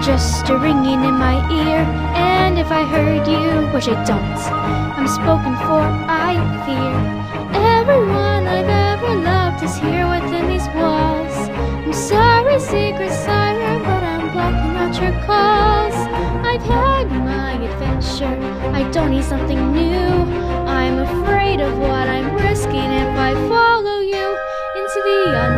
Just a ringing in my ear. And if I heard you, which I don't, I'm spoken for, I fear. Everyone I've ever loved is here within these walls. I'm sorry, secret siren, but I'm blocking out your calls. I've had my adventure, I don't need something new. I'm afraid of what I'm risking if I follow you into the unknown.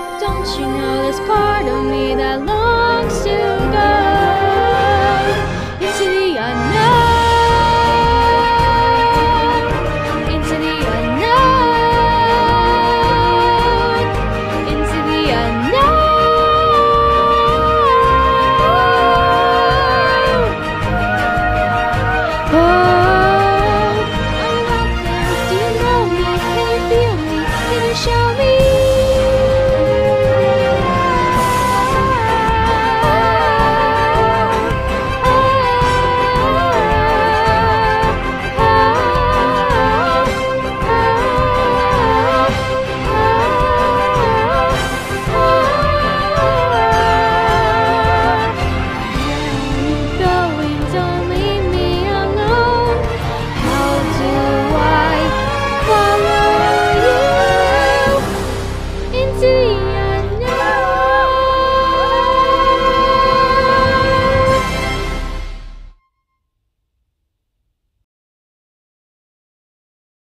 Don't you know there's part of me that longs to go into the unknown, into the unknown, into the unknown. Oh.